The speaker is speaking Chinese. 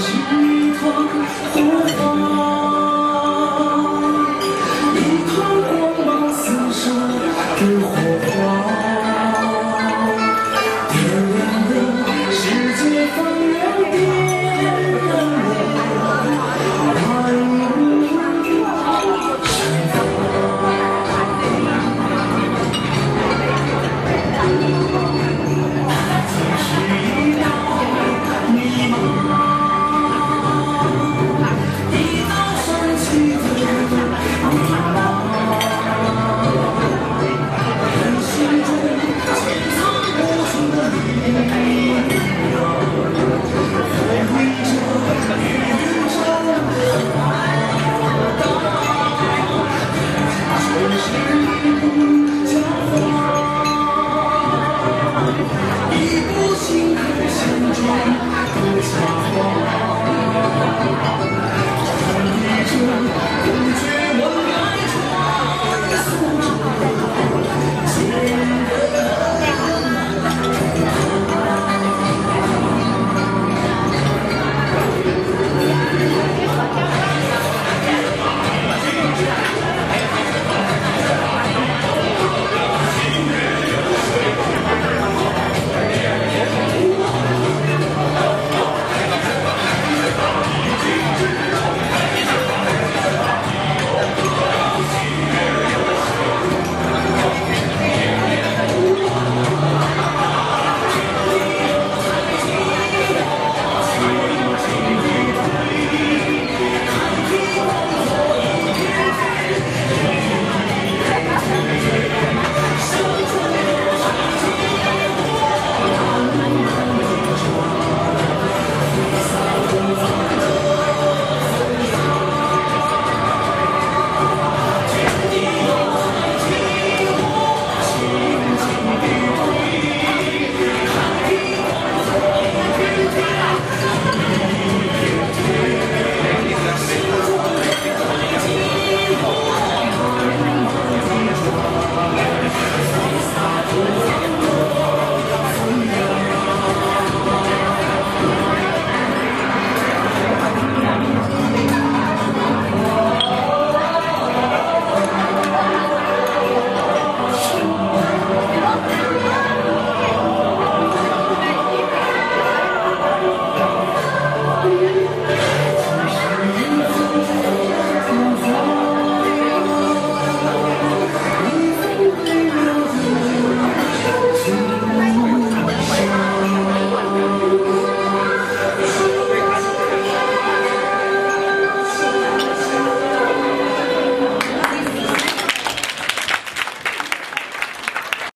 想你痛，一步辛苦心中不下。